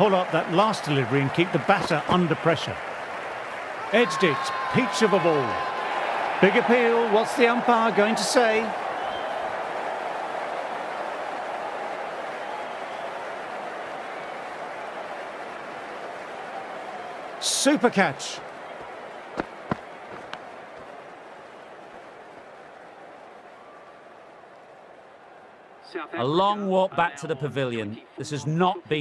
follow up that last delivery and keep the batter under pressure. Edged it, peach of a ball. Big appeal, what's the umpire going to say? Super catch. A long walk back to the pavilion. This has not been